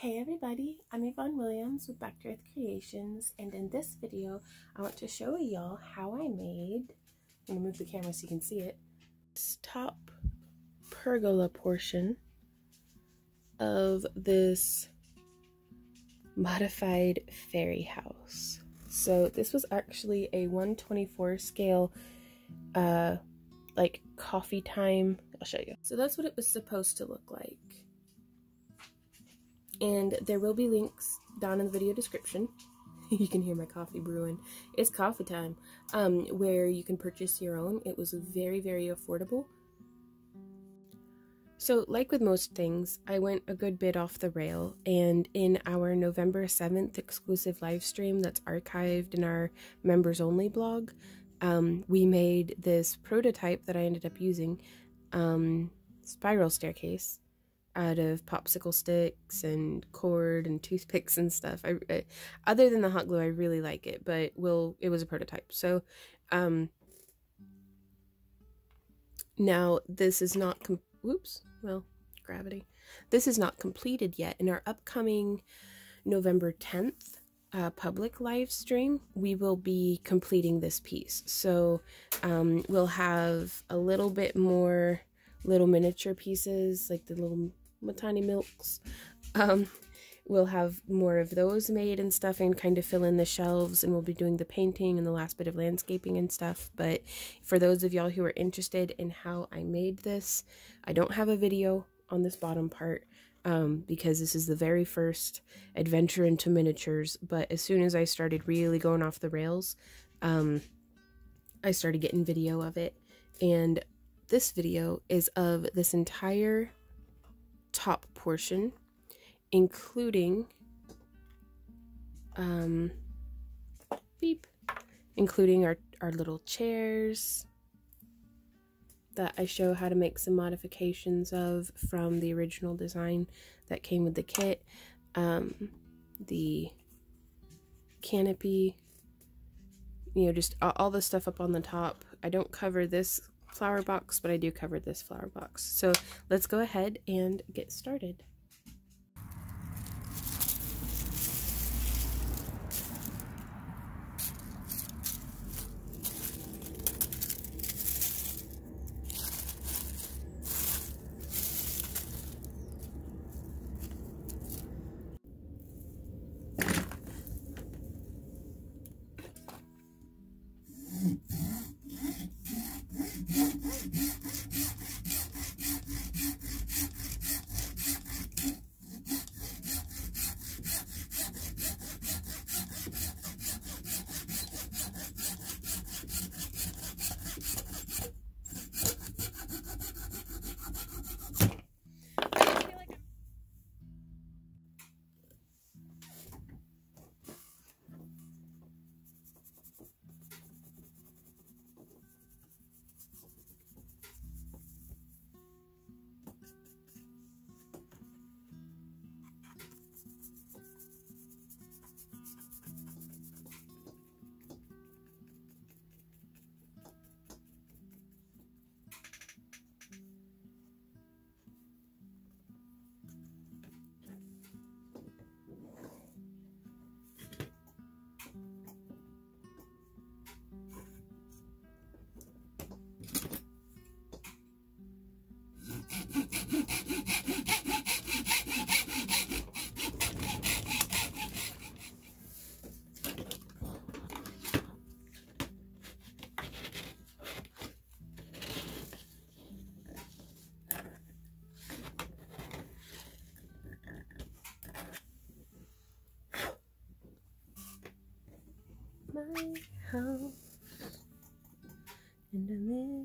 Hey everybody, I'm Yvonne Williams with Back to Earth Creations and in this video I want to show y'all how I made, I'm going to move the camera so you can see it, this top pergola portion of this modified fairy house. So this was actually a 124 scale uh like coffee time. I'll show you. So that's what it was supposed to look like and there will be links down in the video description. you can hear my coffee brewing. It's coffee time, um, where you can purchase your own. It was very, very affordable. So, like with most things, I went a good bit off the rail, and in our November 7th exclusive live stream that's archived in our members only blog, um, we made this prototype that I ended up using, um, spiral staircase out of popsicle sticks and cord and toothpicks and stuff. I, I, other than the hot glue, I really like it, but will it was a prototype. So, um, now this is not com- whoops, well, gravity. This is not completed yet. In our upcoming November 10th uh, public live stream, we will be completing this piece. So, um, we'll have a little bit more little miniature pieces, like the little tiny milks. Um, we'll have more of those made and stuff and kind of fill in the shelves and we'll be doing the painting and the last bit of landscaping and stuff. But for those of y'all who are interested in how I made this I don't have a video on this bottom part um, because this is the very first adventure into miniatures. But as soon as I started really going off the rails um, I started getting video of it. And this video is of this entire top portion, including um, beep, including our, our little chairs that I show how to make some modifications of from the original design that came with the kit. Um, the canopy, you know, just all the stuff up on the top. I don't cover this flower box, but I do cover this flower box. So let's go ahead and get started. My house and I live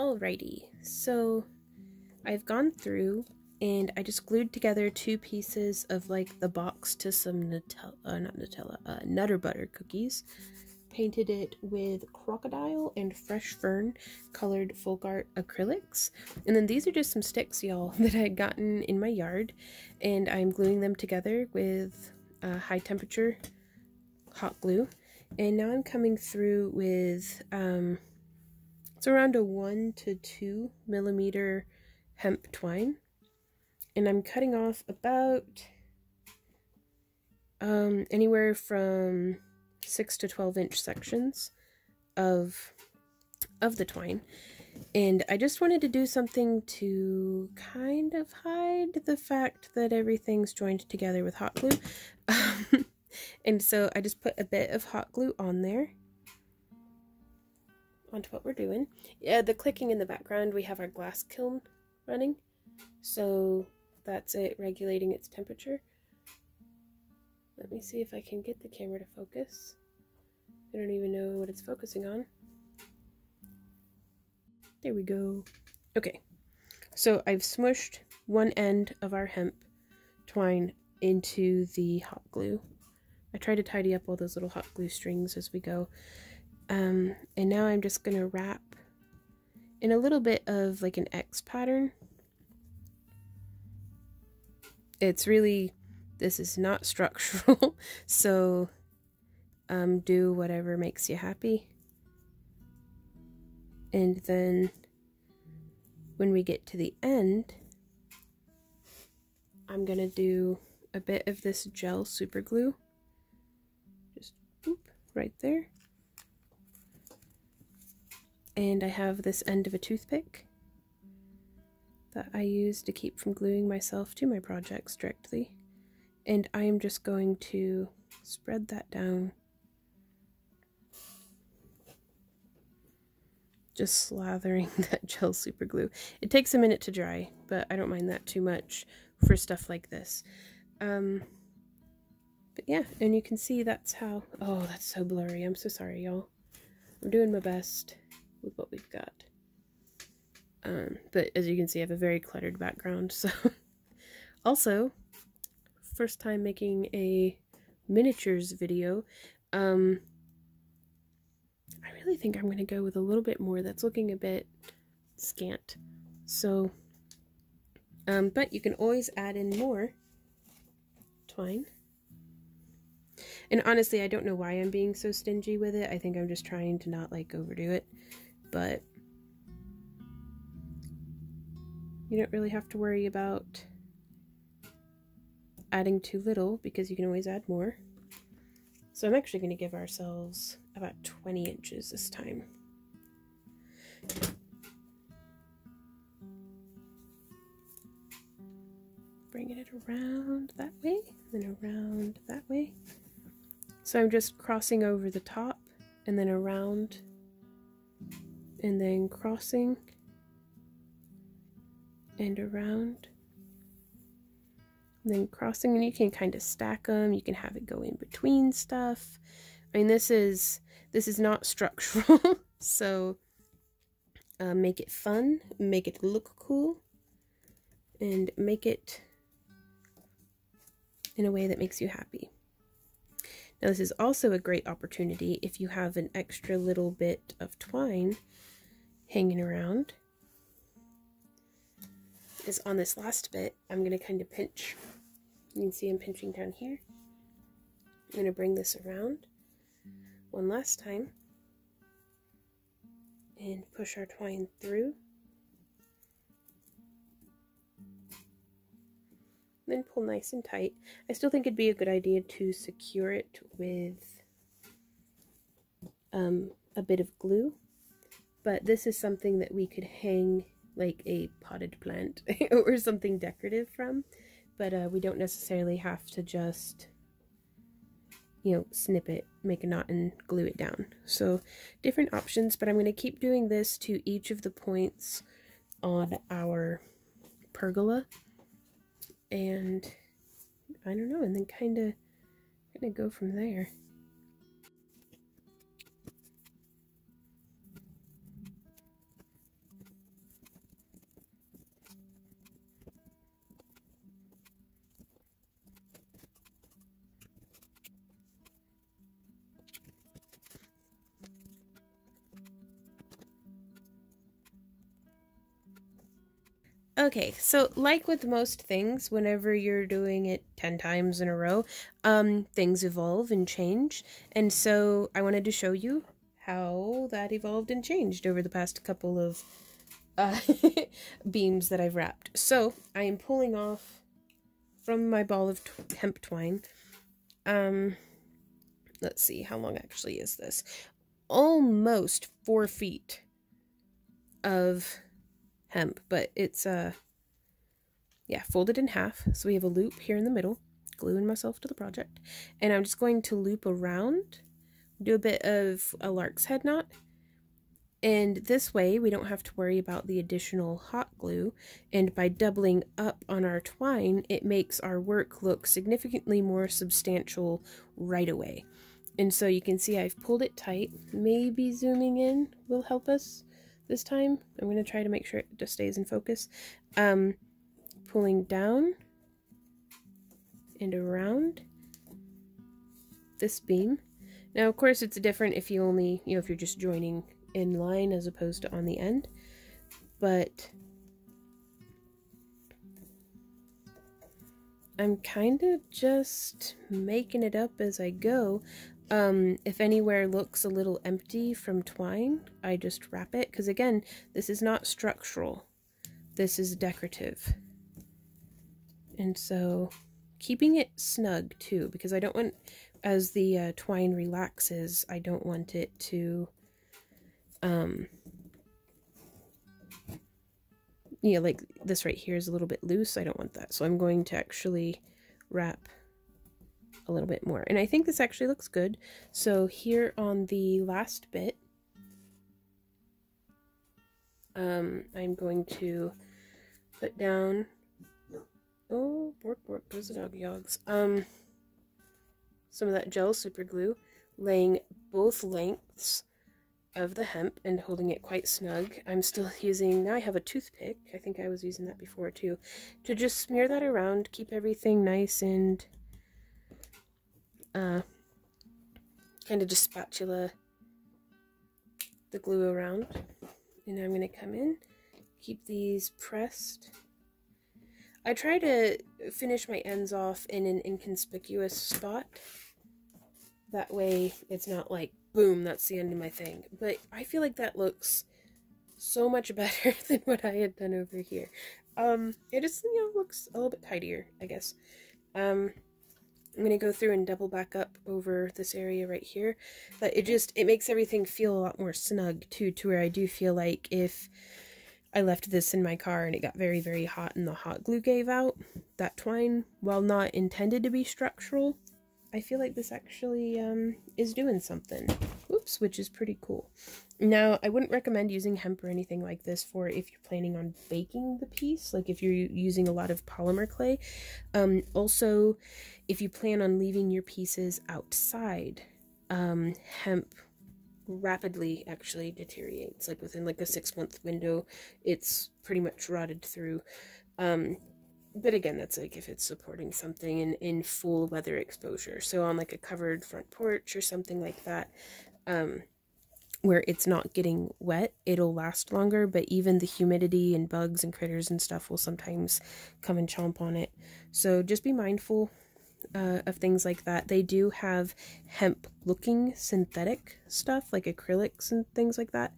Alrighty, so I've gone through and I just glued together two pieces of like the box to some Nutella, uh, not Nutella, uh, Nutter Butter cookies. Painted it with crocodile and fresh fern colored folk art acrylics. And then these are just some sticks, y'all, that I had gotten in my yard. And I'm gluing them together with uh, high temperature hot glue. And now I'm coming through with um, it's around a one to two millimeter hemp twine. And I'm cutting off about um, anywhere from six to 12 inch sections of, of the twine. And I just wanted to do something to kind of hide the fact that everything's joined together with hot glue. and so I just put a bit of hot glue on there onto what we're doing. Yeah, the clicking in the background, we have our glass kiln running. So that's it regulating its temperature. Let me see if I can get the camera to focus. I don't even know what it's focusing on. There we go. Okay, so I've smushed one end of our hemp twine into the hot glue. I try to tidy up all those little hot glue strings as we go. Um, and now I'm just going to wrap in a little bit of like an X pattern. It's really, this is not structural, so um, do whatever makes you happy. And then when we get to the end, I'm going to do a bit of this gel super glue. Just boop, right there and I have this end of a toothpick that I use to keep from gluing myself to my projects directly. And I am just going to spread that down. Just slathering that gel super glue. It takes a minute to dry, but I don't mind that too much for stuff like this. Um, but yeah, and you can see that's how... Oh, that's so blurry. I'm so sorry, y'all. I'm doing my best with what we've got. Um, but as you can see, I have a very cluttered background. So, also, first time making a miniatures video. Um, I really think I'm going to go with a little bit more. That's looking a bit scant. So, um, but you can always add in more twine. And honestly, I don't know why I'm being so stingy with it. I think I'm just trying to not like overdo it but you don't really have to worry about adding too little because you can always add more. So I'm actually going to give ourselves about 20 inches this time. Bringing it around that way, then around that way. So I'm just crossing over the top and then around and then crossing and around. Then crossing and you can kind of stack them you can have it go in between stuff. I mean this is this is not structural so uh, make it fun make it look cool and make it in a way that makes you happy now this is also a great opportunity if you have an extra little bit of twine hanging around is on this last bit, I'm going to kind of pinch. You can see I'm pinching down here. I'm going to bring this around one last time and push our twine through. Then pull nice and tight. I still think it'd be a good idea to secure it with um, a bit of glue. But this is something that we could hang like a potted plant or something decorative from. But uh, we don't necessarily have to just you know snip it make a knot and glue it down. So different options but I'm going to keep doing this to each of the points on our pergola and I don't know and then kind of kind of go from there Okay, so like with most things, whenever you're doing it 10 times in a row, um, things evolve and change. And so I wanted to show you how that evolved and changed over the past couple of uh, beams that I've wrapped. So I am pulling off from my ball of hemp twine. Um, let's see, how long actually is this? Almost four feet of hemp, but it's uh yeah, folded in half. So we have a loop here in the middle, gluing myself to the project. And I'm just going to loop around, do a bit of a lark's head knot. And this way we don't have to worry about the additional hot glue. And by doubling up on our twine, it makes our work look significantly more substantial right away. And so you can see I've pulled it tight. Maybe zooming in will help us this time. I'm going to try to make sure it just stays in focus. Um, pulling down and around this beam. Now, of course, it's different if you only, you know, if you're just joining in line as opposed to on the end, but I'm kind of just making it up as I go. Um, if anywhere looks a little empty from twine, I just wrap it. Because again, this is not structural. This is decorative. And so keeping it snug too, because I don't want, as the uh, twine relaxes, I don't want it to, um, yeah, like this right here is a little bit loose. I don't want that. So I'm going to actually wrap a little bit more. And I think this actually looks good. So here on the last bit, um, I'm going to put down, oh, bork, bork, those the doggy dogs. Um, some of that gel super glue, laying both lengths of the hemp and holding it quite snug. I'm still using, now I have a toothpick, I think I was using that before too, to just smear that around, keep everything nice and uh, kind of just spatula the glue around. And I'm going to come in, keep these pressed. I try to finish my ends off in an inconspicuous spot. That way it's not like, boom, that's the end of my thing. But I feel like that looks so much better than what I had done over here. Um, it just, you know, looks a little bit tidier, I guess. Um, I'm going to go through and double back up over this area right here. But it just, it makes everything feel a lot more snug too, to where I do feel like if I left this in my car and it got very, very hot and the hot glue gave out, that twine, while not intended to be structural, I feel like this actually um, is doing something. Oops, which is pretty cool. Now, I wouldn't recommend using hemp or anything like this for if you're planning on baking the piece, like if you're using a lot of polymer clay. Um, also, if you plan on leaving your pieces outside, um, hemp rapidly actually deteriorates. Like within like a six month window, it's pretty much rotted through. Um, but again, that's like if it's supporting something in, in full weather exposure. So on like a covered front porch or something like that, um, where it's not getting wet, it'll last longer, but even the humidity and bugs and critters and stuff will sometimes come and chomp on it. So just be mindful uh, of things like that. They do have hemp looking synthetic stuff like acrylics and things like that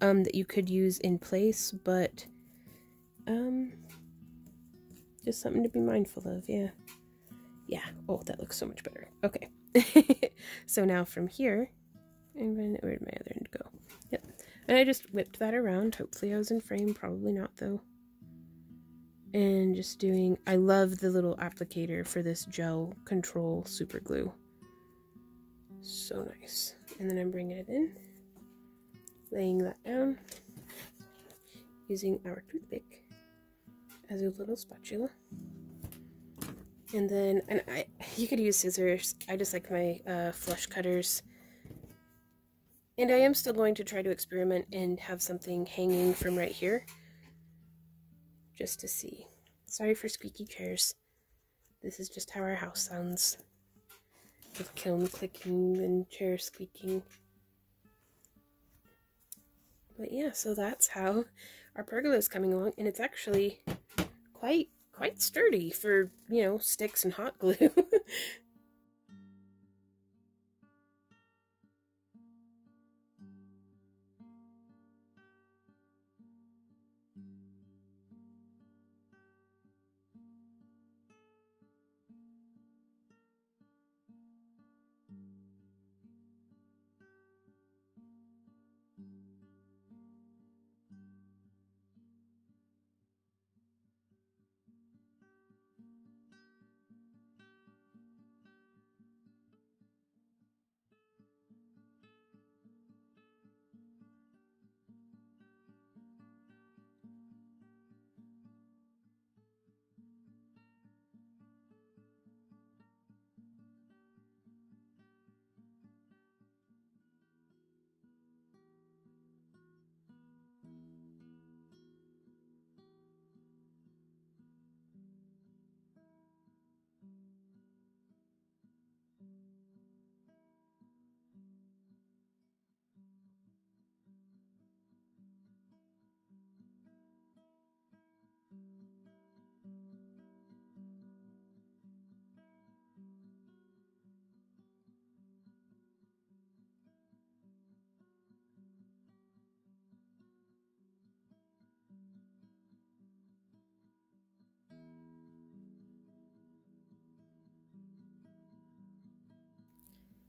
um, that you could use in place, but um, just something to be mindful of, yeah. Yeah, oh, that looks so much better. Okay. so now from here, and where'd my other end go? Yep. And I just whipped that around. Hopefully I was in frame. Probably not, though. And just doing... I love the little applicator for this gel control super glue. So nice. And then I'm bringing it in. Laying that down. Using our toothpick as a little spatula. And then, and I, you could use scissors. I just like my uh, flush cutters. And I am still going to try to experiment and have something hanging from right here. Just to see. Sorry for squeaky chairs. This is just how our house sounds. With kiln clicking and chair squeaking. But yeah, so that's how our pergola is coming along and it's actually quite quite sturdy for, you know, sticks and hot glue.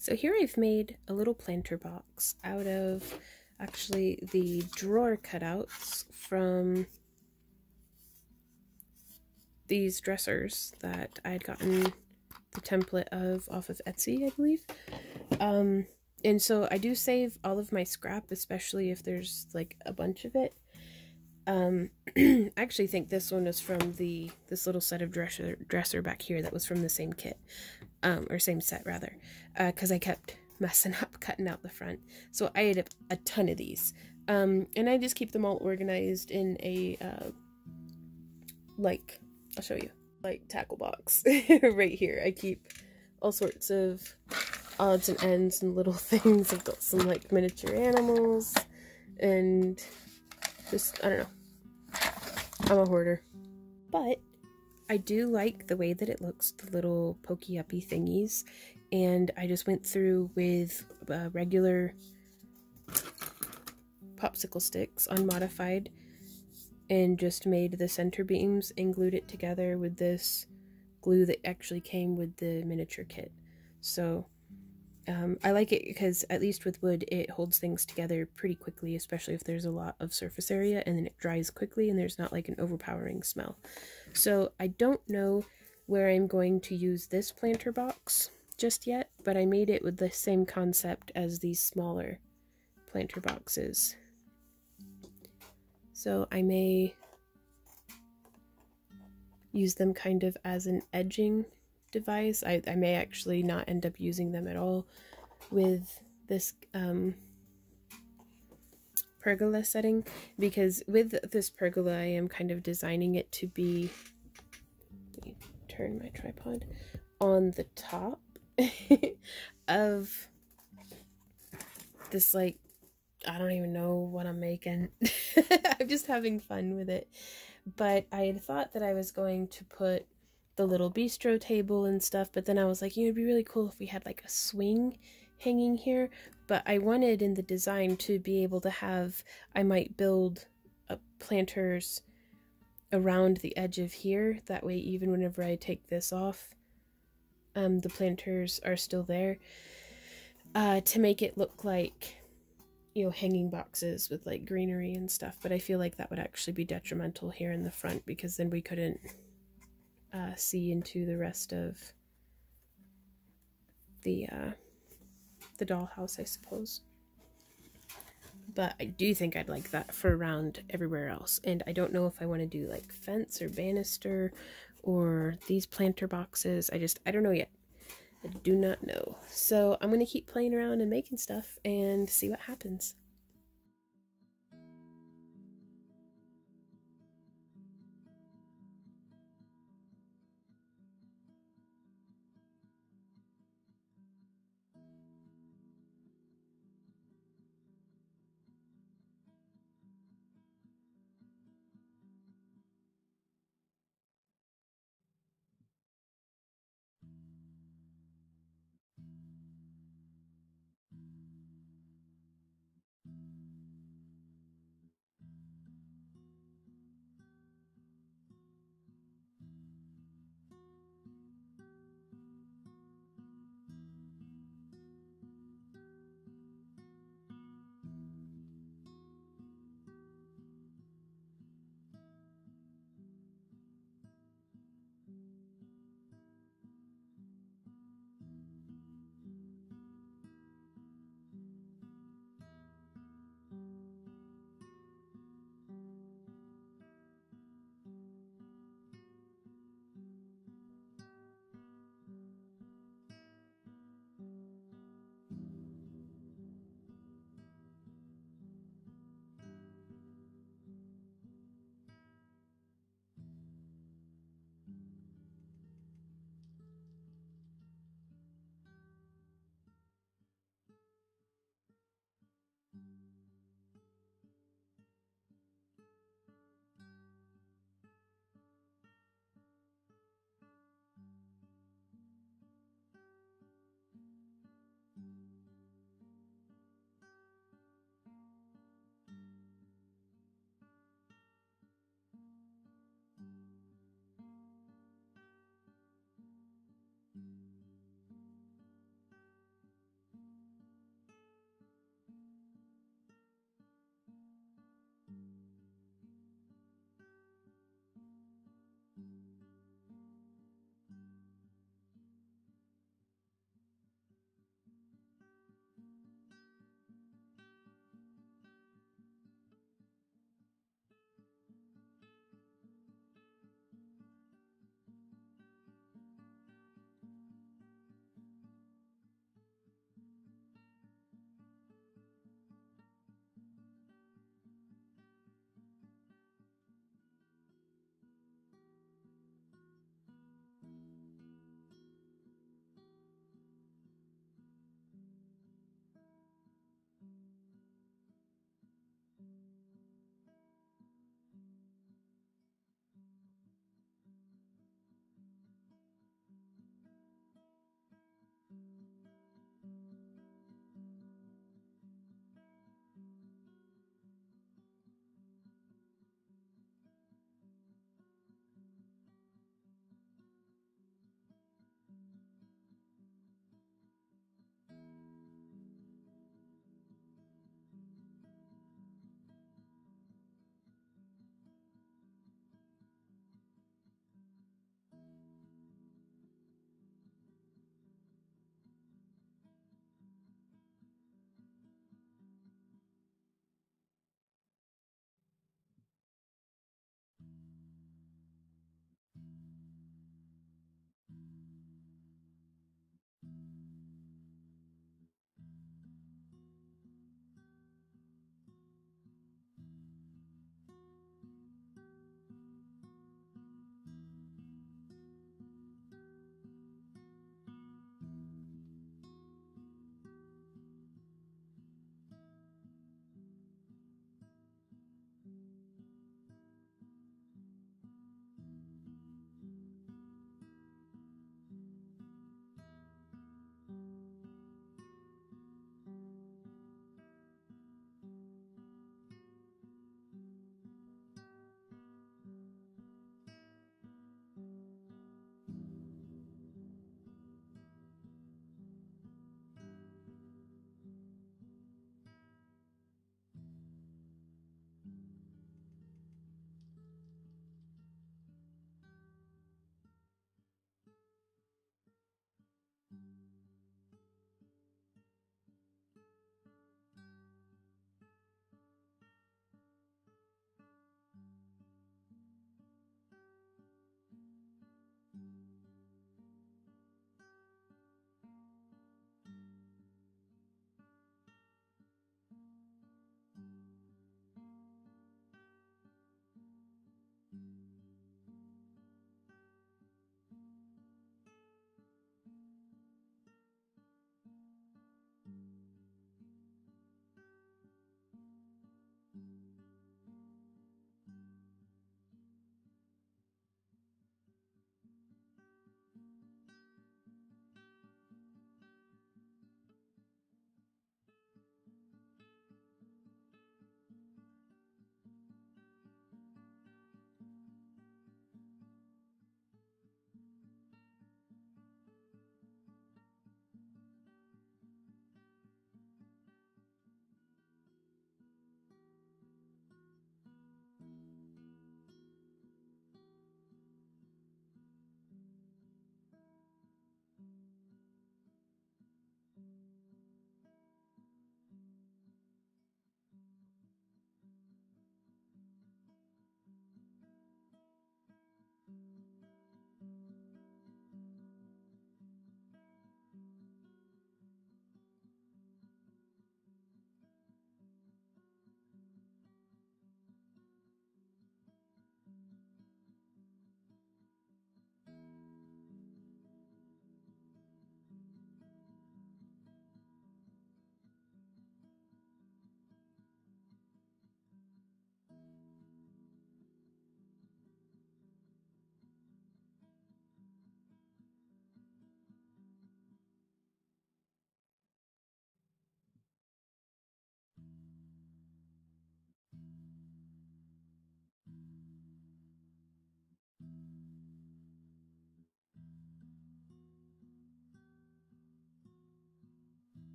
So here I've made a little planter box out of actually the drawer cutouts from these dressers that I had gotten the template of off of Etsy, I believe. Um, and so I do save all of my scrap, especially if there's like a bunch of it. Um, I actually think this one is from the this little set of dresser dresser back here that was from the same kit um, or same set rather, because uh, I kept messing up cutting out the front. So I ate a ton of these. Um, and I just keep them all organized in a, uh, like, I'll show you, like tackle box right here. I keep all sorts of odds and ends and little things. I've got some like miniature animals and just, I don't know. I'm a hoarder. But I do like the way that it looks, the little pokey uppy thingies. And I just went through with uh, regular popsicle sticks, unmodified, and just made the center beams and glued it together with this glue that actually came with the miniature kit. So um, I like it because at least with wood it holds things together pretty quickly, especially if there's a lot of surface area and then it dries quickly and there's not like an overpowering smell. So I don't know where I'm going to use this planter box just yet, but I made it with the same concept as these smaller planter boxes. So I may use them kind of as an edging device. I, I may actually not end up using them at all with this um, pergola setting because with this pergola I am kind of designing it to be turn my tripod on the top of this like I don't even know what I'm making. I'm just having fun with it. But I had thought that I was going to put the little bistro table and stuff, but then I was like, you know, it'd be really cool if we had like a swing hanging here. But I wanted in the design to be able to have, I might build a planters around the edge of here. That way, even whenever I take this off, um, the planters are still there. Uh, to make it look like, you know, hanging boxes with like greenery and stuff. But I feel like that would actually be detrimental here in the front because then we couldn't uh, see into the rest of the uh, the dollhouse, I suppose. But I do think I'd like that for around everywhere else. And I don't know if I want to do like fence or banister or these planter boxes. I just, I don't know yet. I do not know. So I'm going to keep playing around and making stuff and see what happens.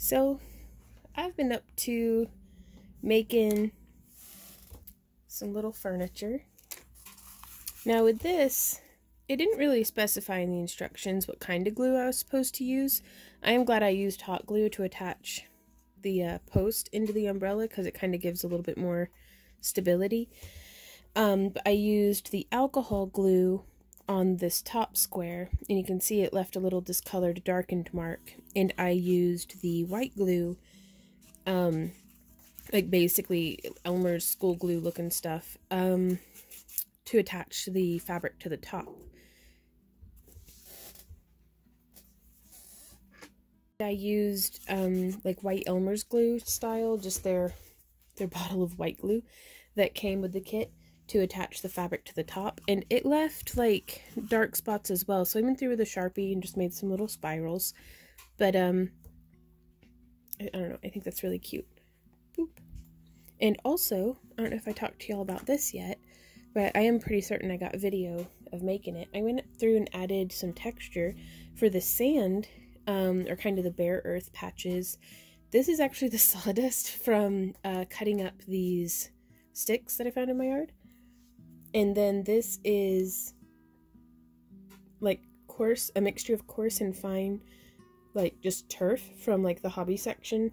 So, I've been up to making some little furniture. Now with this, it didn't really specify in the instructions what kind of glue I was supposed to use. I am glad I used hot glue to attach the uh, post into the umbrella because it kind of gives a little bit more stability. Um, I used the alcohol glue on this top square and you can see it left a little discolored darkened mark and I used the white glue um like basically Elmer's school glue looking stuff um to attach the fabric to the top. I used um like white Elmer's glue style just their their bottle of white glue that came with the kit to attach the fabric to the top and it left like dark spots as well. So I went through with a sharpie and just made some little spirals. But um I, I don't know. I think that's really cute. Boop. and also I don't know if I talked to y'all about this yet but I am pretty certain I got video of making it. I went through and added some texture for the sand um, or kind of the bare earth patches. This is actually the sawdust from uh, cutting up these sticks that I found in my yard and then this is like coarse, a mixture of coarse and fine, like just turf from like the hobby section,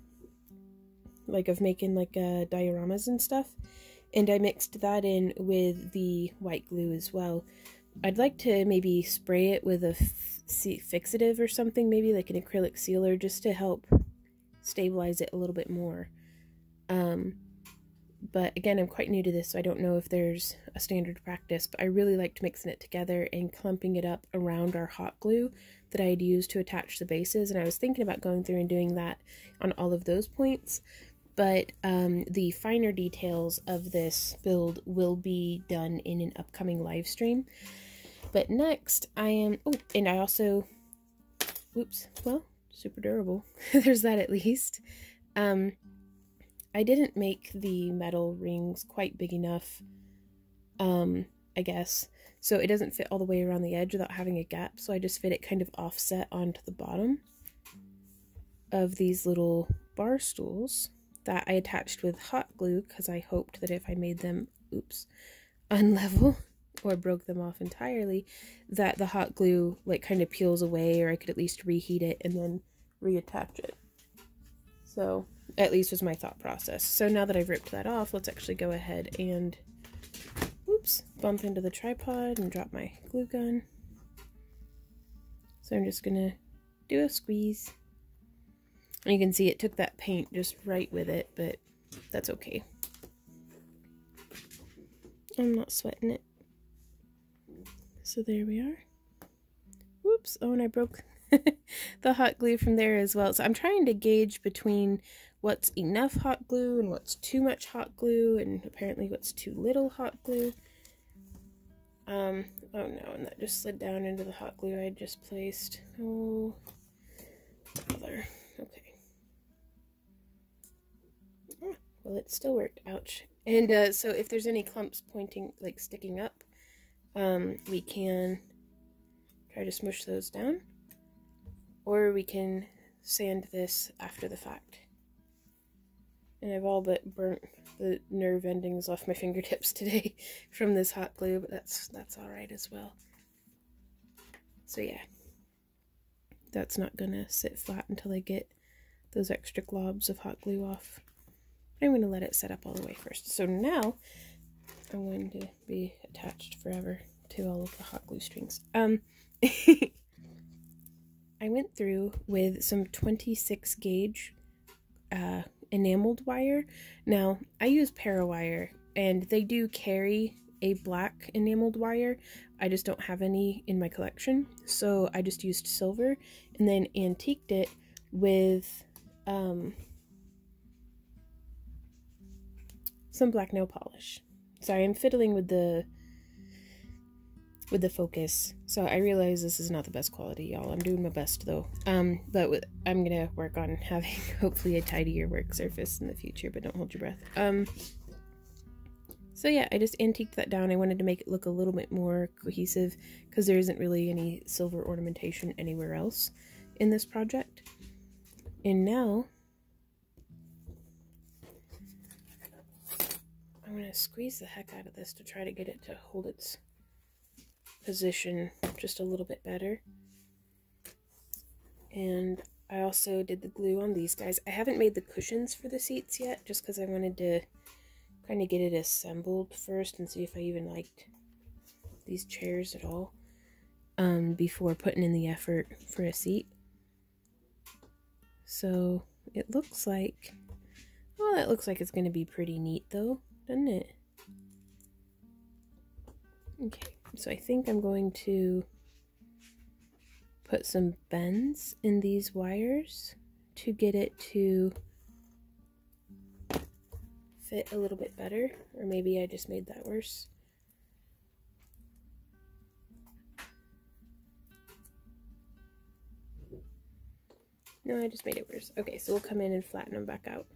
like of making like uh, dioramas and stuff. And I mixed that in with the white glue as well. I'd like to maybe spray it with a fixative or something, maybe like an acrylic sealer, just to help stabilize it a little bit more. Um, but again, I'm quite new to this, so I don't know if there's a standard practice, but I really liked mixing it together and clumping it up around our hot glue that I had used to attach the bases, and I was thinking about going through and doing that on all of those points, but um, the finer details of this build will be done in an upcoming live stream. But next, I am, oh, and I also, oops, well, super durable. There's that at least. Um, I didn't make the metal rings quite big enough, um, I guess. So it doesn't fit all the way around the edge without having a gap. So I just fit it kind of offset onto the bottom of these little bar stools that I attached with hot glue because I hoped that if I made them, oops, unlevel or broke them off entirely, that the hot glue like kind of peels away or I could at least reheat it and then reattach it. So at least was my thought process. So now that I've ripped that off, let's actually go ahead and, oops, bump into the tripod and drop my glue gun. So I'm just gonna do a squeeze. And you can see it took that paint just right with it, but that's okay. I'm not sweating it. So there we are. Whoops, oh and I broke the hot glue from there as well. So I'm trying to gauge between what's enough hot glue and what's too much hot glue and apparently what's too little hot glue. Um, oh no, and that just slid down into the hot glue I just placed. Oh, bother. Okay. Ah, well, it still worked. Ouch. And uh, so if there's any clumps pointing, like sticking up, um, we can try to smush those down. Or we can sand this after the fact. And I've all but burnt the nerve endings off my fingertips today from this hot glue, but that's that's alright as well. So yeah, that's not gonna sit flat until I get those extra globs of hot glue off. I'm gonna let it set up all the way first. So now I'm going to be attached forever to all of the hot glue strings. Um, I went through with some 26 gauge uh, enameled wire. Now, I use Parawire, and they do carry a black enameled wire. I just don't have any in my collection, so I just used silver and then antiqued it with um, some black nail polish. Sorry, I'm fiddling with the with the focus. So I realize this is not the best quality, y'all. I'm doing my best though. Um, but with, I'm gonna work on having hopefully a tidier work surface in the future. But don't hold your breath. Um. So yeah, I just antiqued that down. I wanted to make it look a little bit more cohesive because there isn't really any silver ornamentation anywhere else in this project. And now I'm gonna squeeze the heck out of this to try to get it to hold its position just a little bit better. And I also did the glue on these guys. I haven't made the cushions for the seats yet, just because I wanted to kind of get it assembled first and see if I even liked these chairs at all um, before putting in the effort for a seat. So it looks like, well, it looks like it's going to be pretty neat though, doesn't it? Okay, so I think I'm going to put some bends in these wires to get it to fit a little bit better or maybe I just made that worse. No, I just made it worse. Okay, so we'll come in and flatten them back out.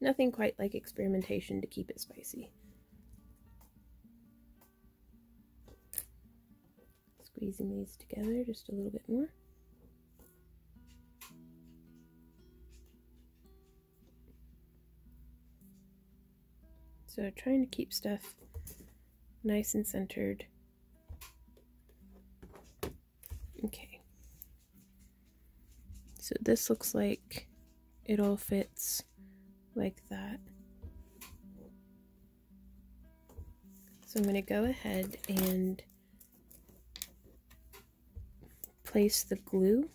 Nothing quite like experimentation to keep it spicy. Squeezing these together just a little bit more. So trying to keep stuff nice and centered. Okay. So this looks like it all fits like that. So I'm going to go ahead and place the glue.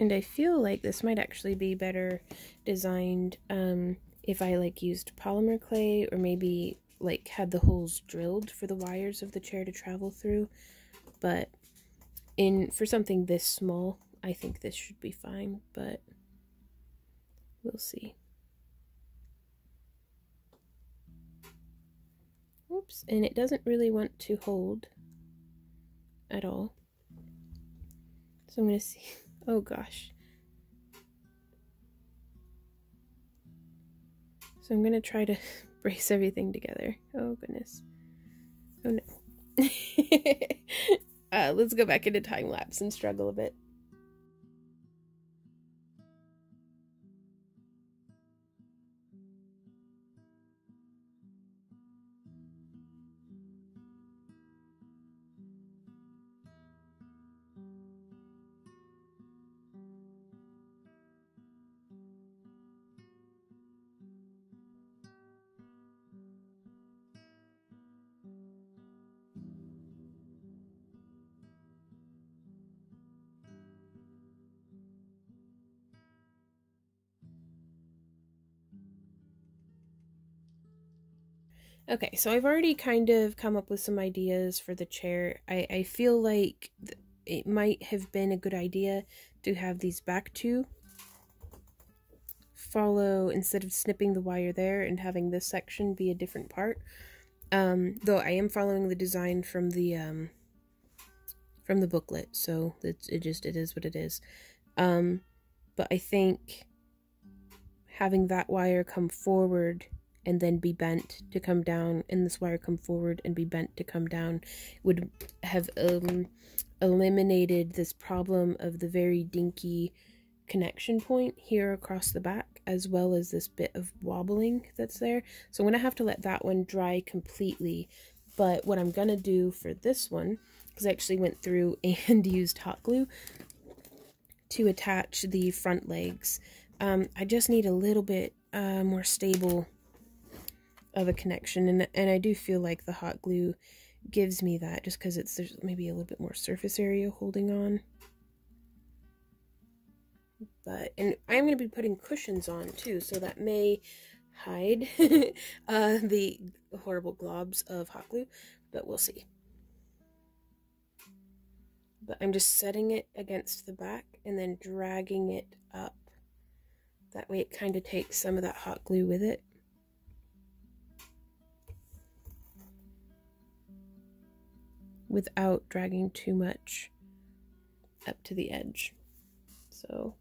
And I feel like this might actually be better designed um, if I like used polymer clay or maybe like had the holes drilled for the wires of the chair to travel through. But in for something this small, I think this should be fine, but we'll see. Oops, and it doesn't really want to hold at all. So I'm going to see. Oh gosh. So I'm going to try to brace everything together. Oh goodness. Oh no. uh, let's go back into time lapse and struggle a bit. Okay, so I've already kind of come up with some ideas for the chair. I, I feel like it might have been a good idea to have these back two follow instead of snipping the wire there and having this section be a different part. Um, though I am following the design from the um, from the booklet, so it's it just it is what it is. Um, but I think having that wire come forward and then be bent to come down and this wire come forward and be bent to come down would have um, eliminated this problem of the very dinky connection point here across the back as well as this bit of wobbling that's there. So I'm going to have to let that one dry completely. But what I'm going to do for this one because I actually went through and used hot glue to attach the front legs um, I just need a little bit uh, more stable of a connection and and I do feel like the hot glue gives me that just because it's there's maybe a little bit more surface area holding on. But and I'm going to be putting cushions on too so that may hide uh, the horrible globs of hot glue but we'll see. But I'm just setting it against the back and then dragging it up. That way it kind of takes some of that hot glue with it without dragging too much up to the edge. So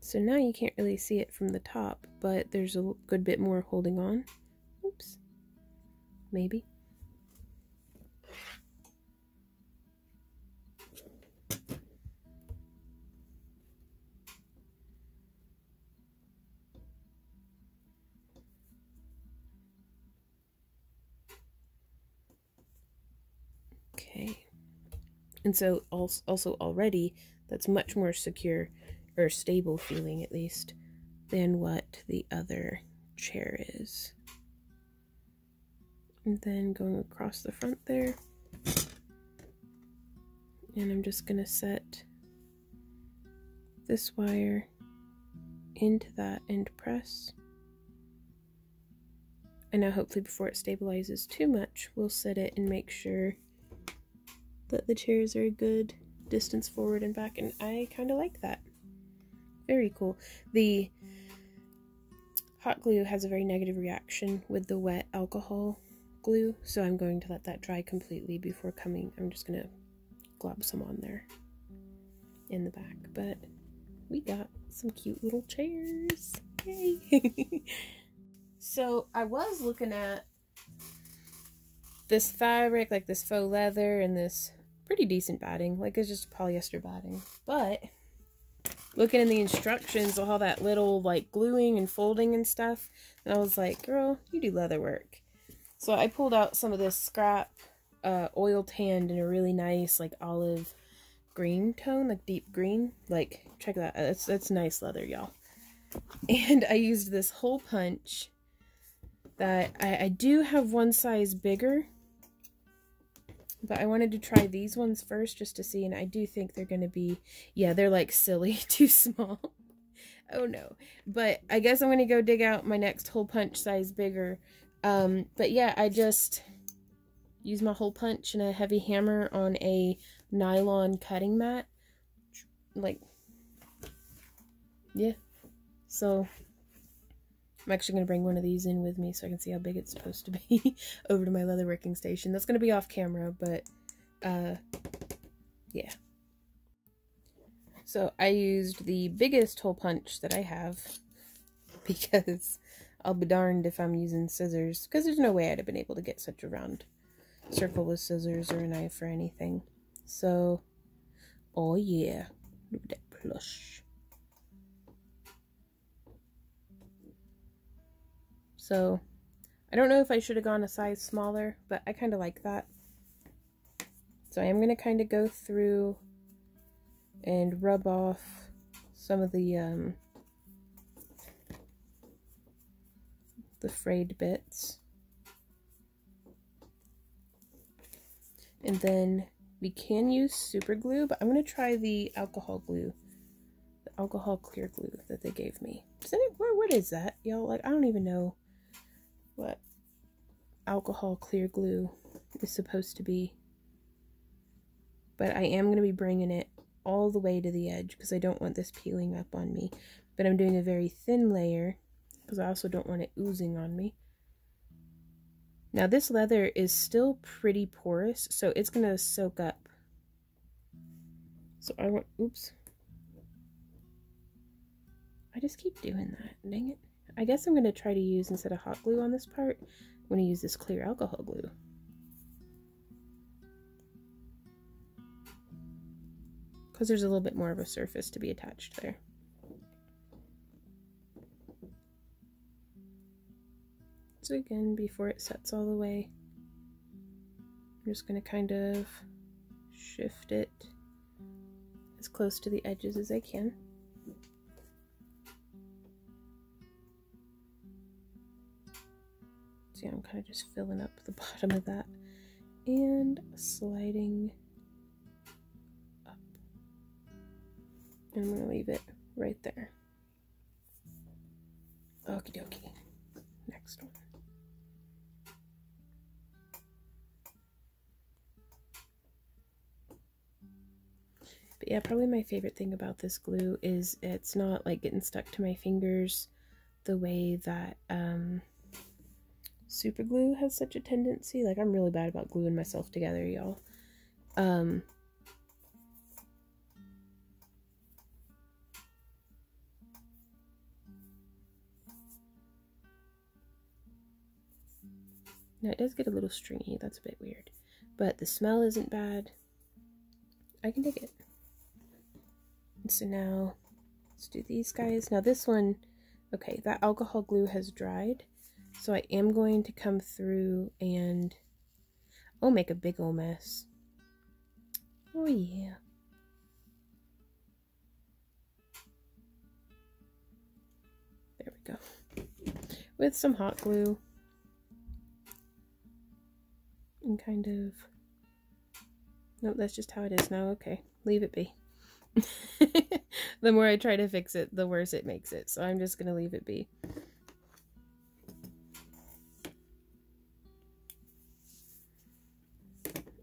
So now you can't really see it from the top, but there's a good bit more holding on. Oops. Maybe. And so also already that's much more secure or stable feeling at least than what the other chair is. And then going across the front there. And I'm just going to set this wire into that end press. And now hopefully before it stabilizes too much, we'll set it and make sure that the chairs are a good distance forward and back, and I kind of like that. Very cool. The hot glue has a very negative reaction with the wet alcohol glue, so I'm going to let that dry completely before coming. I'm just going to glob some on there in the back, but we got some cute little chairs. Yay! so I was looking at this fabric, like this faux leather and this pretty decent batting. Like it's just polyester batting. But looking in the instructions all that little like gluing and folding and stuff, and I was like, girl, you do leather work. So I pulled out some of this scrap uh, oil tanned in a really nice like olive green tone, like deep green. Like check that. That's that's nice leather, y'all. And I used this hole punch that I, I do have one size bigger but I wanted to try these ones first just to see, and I do think they're going to be, yeah, they're like silly, too small. oh no. But I guess I'm going to go dig out my next hole punch size bigger. Um, but yeah, I just use my hole punch and a heavy hammer on a nylon cutting mat. Like, yeah. So I'm actually going to bring one of these in with me so I can see how big it's supposed to be over to my leatherworking station. That's going to be off camera, but uh, yeah. So I used the biggest hole punch that I have because I'll be darned if I'm using scissors because there's no way I'd have been able to get such a round circle with scissors or a knife or anything. So, oh yeah, look at that plush. So I don't know if I should have gone a size smaller, but I kind of like that. So I am going to kind of go through and rub off some of the um, the frayed bits. And then we can use super glue, but I'm going to try the alcohol glue. The alcohol clear glue that they gave me. Is it, what, what is that, y'all? Like, I don't even know what alcohol clear glue is supposed to be. But I am going to be bringing it all the way to the edge because I don't want this peeling up on me. But I'm doing a very thin layer because I also don't want it oozing on me. Now this leather is still pretty porous, so it's going to soak up. So I want, oops. I just keep doing that, dang it. I guess I'm going to try to use, instead of hot glue on this part, I'm going to use this clear alcohol glue. Because there's a little bit more of a surface to be attached there. So again, before it sets all the way, I'm just going to kind of shift it as close to the edges as I can. Kind of just filling up the bottom of that and sliding up. And I'm going to leave it right there. Okie dokie. Next one. But yeah, probably my favorite thing about this glue is it's not like getting stuck to my fingers the way that um, super glue has such a tendency. Like, I'm really bad about gluing myself together, y'all. Um, now, it does get a little stringy. That's a bit weird. But the smell isn't bad. I can dig it. So now, let's do these guys. Now, this one, okay, that alcohol glue has dried. So I am going to come through and oh make a big ol' mess. Oh yeah. There we go. With some hot glue. And kind of... Nope, that's just how it is now. Okay, leave it be. the more I try to fix it, the worse it makes it. So I'm just going to leave it be.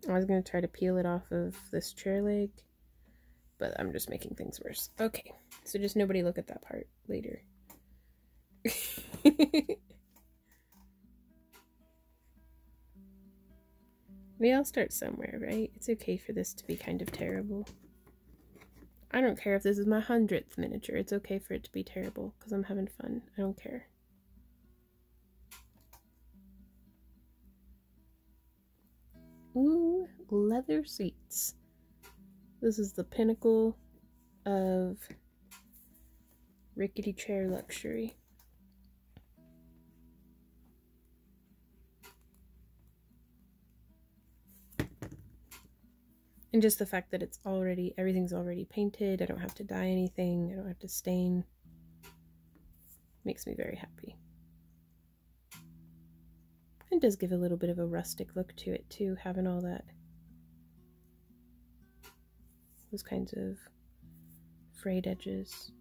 I was going to try to peel it off of this chair leg, but I'm just making things worse. Okay, so just nobody look at that part later. we all start somewhere, right? It's okay for this to be kind of terrible. I don't care if this is my hundredth miniature. It's okay for it to be terrible because I'm having fun. I don't care. Ooh, leather seats. This is the pinnacle of rickety chair luxury. And just the fact that it's already, everything's already painted. I don't have to dye anything. I don't have to stain. Makes me very happy. Does give a little bit of a rustic look to it too, having all that those kinds of frayed edges.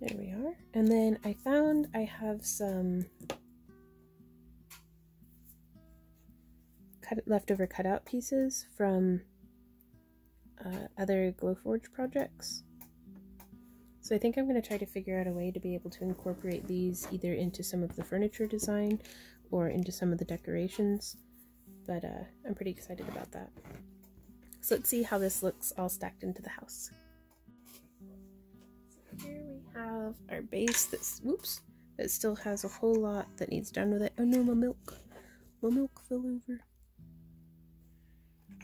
There we are. And then I found I have some cut leftover cutout pieces from uh, other Glowforge projects. So I think I'm going to try to figure out a way to be able to incorporate these either into some of the furniture design or into some of the decorations. But uh, I'm pretty excited about that. So let's see how this looks all stacked into the house. So here we have our base that's, whoops, that still has a whole lot that needs done with it. Oh no, my milk. My milk fell over.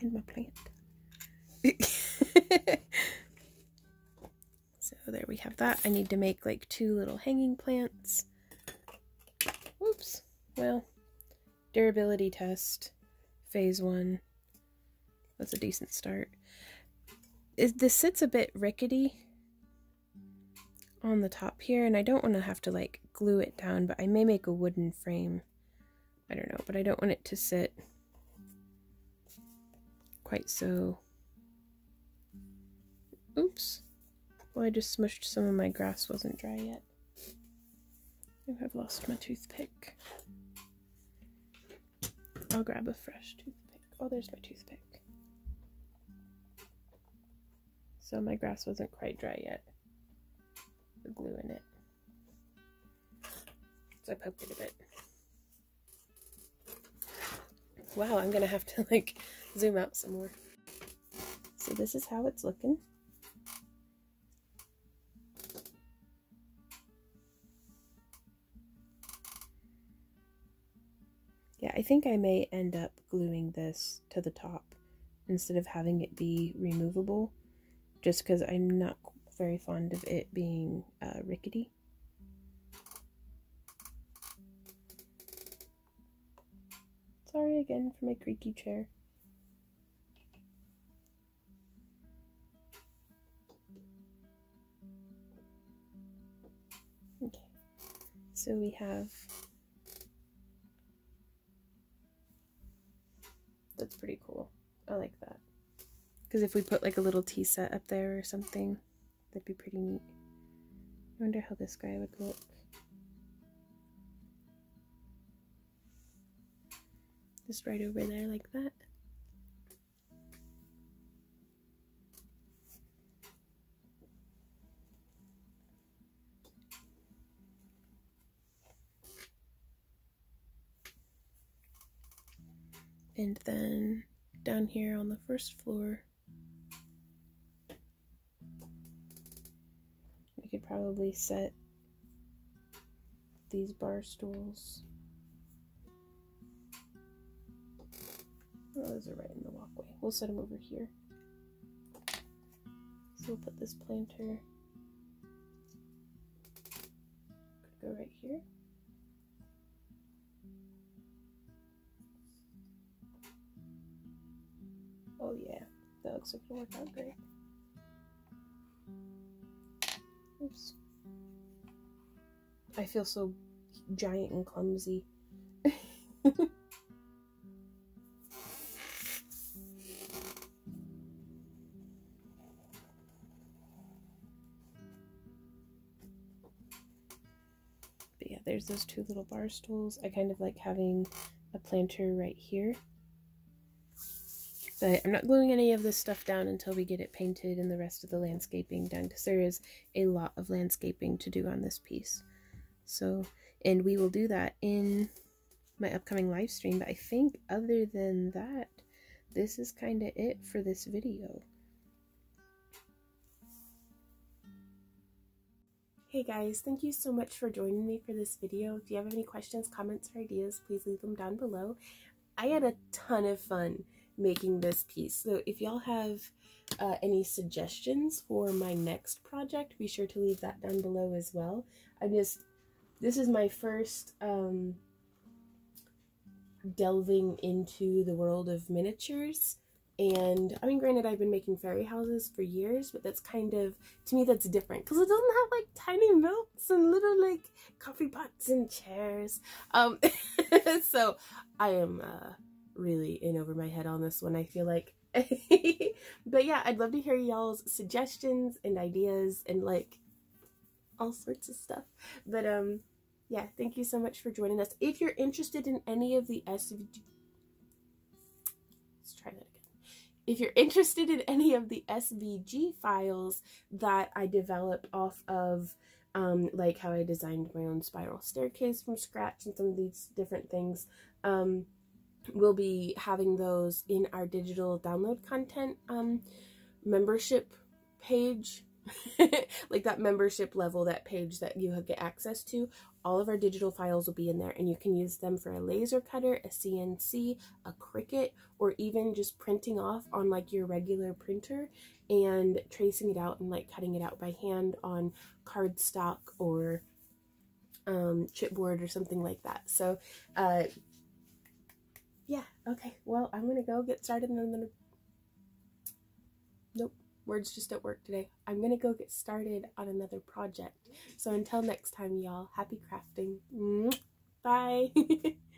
And my plant. So there we have that. I need to make like two little hanging plants. Whoops. Well, durability test, phase one. That's a decent start. Is this sits a bit rickety on the top here, and I don't want to have to like glue it down, but I may make a wooden frame. I don't know, but I don't want it to sit quite so. Oops. Well, I just smushed some of my grass wasn't dry yet. I've lost my toothpick. I'll grab a fresh toothpick. Oh, there's my toothpick. So my grass wasn't quite dry yet. The glue in it. So I poked it a bit. Wow, I'm gonna have to like zoom out some more. So this is how it's looking. Yeah, I think I may end up gluing this to the top instead of having it be removable just because I'm not very fond of it being uh, rickety. Sorry again for my creaky chair. Okay, so we have That's pretty cool. I like that. Because if we put like a little tea set up there or something, that'd be pretty neat. I wonder how this guy would look. Just right over there like that. And then down here on the first floor, we could probably set these bar stools. Oh, those are right in the walkway. We'll set them over here. So we'll put this planter go right here. Oh yeah, that looks like it'll work out great. Oops. I feel so giant and clumsy. yeah, there's those two little bar stools. I kind of like having a planter right here. But I'm not gluing any of this stuff down until we get it painted and the rest of the landscaping done because there is a lot of landscaping to do on this piece. So, and we will do that in my upcoming live stream. But I think other than that, this is kind of it for this video. Hey guys, thank you so much for joining me for this video. If you have any questions, comments, or ideas, please leave them down below. I had a ton of fun making this piece, so if y'all have uh, any suggestions for my next project, be sure to leave that down below as well. I just, this is my first um, delving into the world of miniatures and I mean, granted, I've been making fairy houses for years, but that's kind of, to me, that's different because it doesn't have like tiny milks and little like coffee pots and chairs. Um, so I am uh, really in over my head on this one, I feel like. but yeah, I'd love to hear y'all's suggestions and ideas and like all sorts of stuff. But um, yeah, thank you so much for joining us. If you're interested in any of the SVG, let's try that again if you're interested in any of the SVG files that I developed off of um, like how I designed my own spiral staircase from scratch and some of these different things, um, we'll be having those in our digital download content um, membership page like that membership level, that page that you get access to, all of our digital files will be in there and you can use them for a laser cutter, a CNC, a Cricut, or even just printing off on like your regular printer and tracing it out and like cutting it out by hand on cardstock or um, chipboard or something like that. So, uh, yeah, okay, well, I'm gonna go get started and I'm gonna, nope words just don't work today. I'm gonna go get started on another project. So until next time, y'all, happy crafting. Bye.